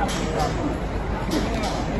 よかった。